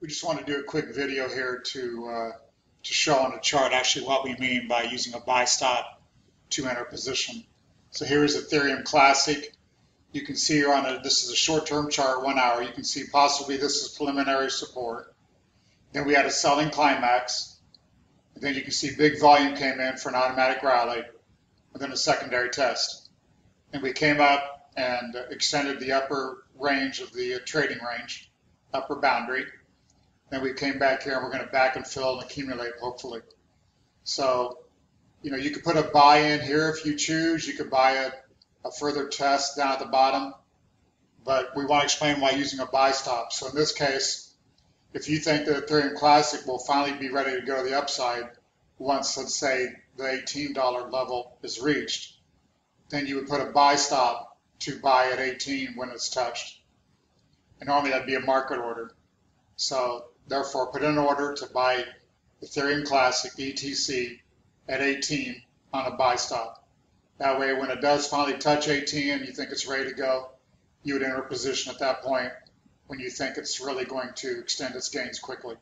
We just want to do a quick video here to, uh, to show on the chart actually what we mean by using a buy stop to enter position. So here is Ethereum Classic. You can see here on a, this is a short-term chart, one hour. You can see possibly this is preliminary support. Then we had a selling climax. And then you can see big volume came in for an automatic rally, and then a secondary test. And we came up and extended the upper range of the uh, trading range, upper boundary. Then we came back here and we're going to back and fill and accumulate, hopefully. So, you know, you could put a buy in here if you choose. You could buy a, a further test down at the bottom. But we want to explain why using a buy stop. So in this case, if you think that Ethereum Classic will finally be ready to go to the upside once, let's say, the $18 level is reached, then you would put a buy stop to buy at 18 when it's touched. And normally that'd be a market order. So therefore, put in an order to buy Ethereum Classic ETC at 18 on a buy stop. That way, when it does finally touch 18 and you think it's ready to go, you would enter a position at that point when you think it's really going to extend its gains quickly.